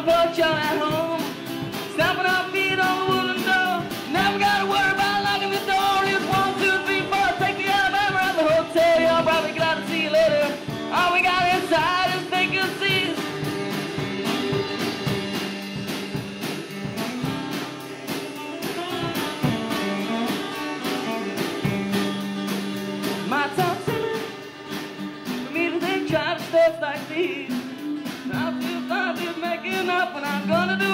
a vulture at home, stomping our feet on the wooden door. Never gotta worry about locking the door. It's one, two, three, four. Take the Alabama at the hotel. Y'all probably glad to see you later. All we got inside is vacancies. My top center, for me to think job steps like these making up, and I'm gonna do.